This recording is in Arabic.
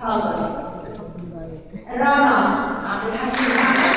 حاضر رانا عبد الحكيم احمد